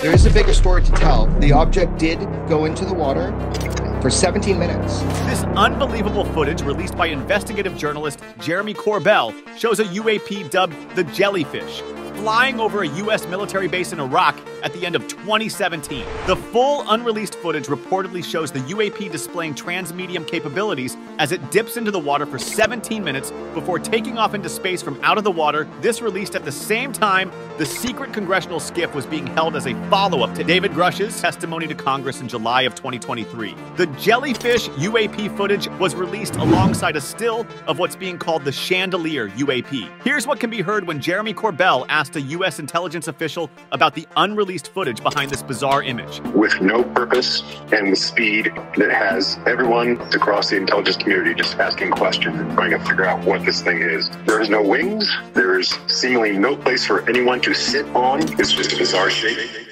There is a bigger story to tell. The object did go into the water for 17 minutes. This unbelievable footage, released by investigative journalist Jeremy Corbell, shows a UAP dubbed the Jellyfish flying over a U.S. military base in Iraq at the end of 2017. The full unreleased footage reportedly shows the UAP displaying transmedium capabilities as it dips into the water for 17 minutes before taking off into space from out of the water. This released at the same time the secret congressional SCIF was being held as a follow up to David Grusch's testimony to Congress in July of 2023. The jellyfish UAP footage was released alongside a still of what's being called the Chandelier UAP. Here's what can be heard when Jeremy Corbell asked a U.S. intelligence official about the unreleased footage behind this bizarre image. With no purpose and with speed that has everyone across the intelligence community just asking questions and trying to figure out what this thing is. There is no wings. There is seemingly no place for anyone to sit on. It's just a bizarre shape.